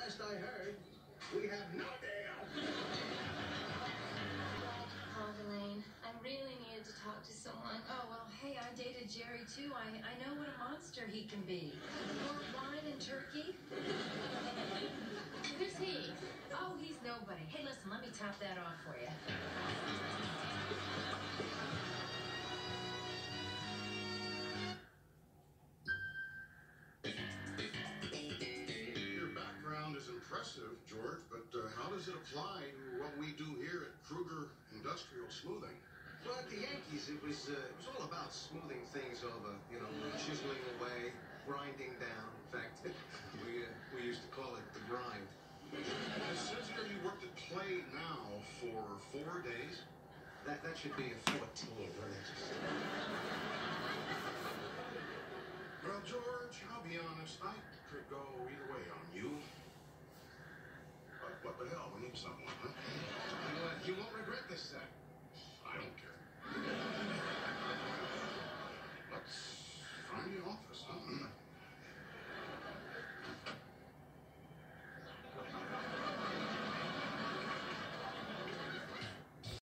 last I heard, we have no deal. Oh, Elaine, I really needed to talk to someone. Oh, well, hey, I dated Jerry too. I, I know what a monster he can be. More wine and turkey? Who's he? Oh, he's nobody. Hey, listen, let me top that off for you. Impressive, George, but uh, how does it apply to what we do here at Kruger Industrial Smoothing? Well, at the Yankees, it was uh, it was all about smoothing things over, you know, chiseling away, grinding down. In fact, we uh, we used to call it the grind. Here you worked at Play Now for four days. That that should be a 14, wouldn't? Well, George, I'll be honest, I could go either way on you. The hell? We need someone, huh? You know what? You won't regret this, sir. I don't care. Let's find the office, huh?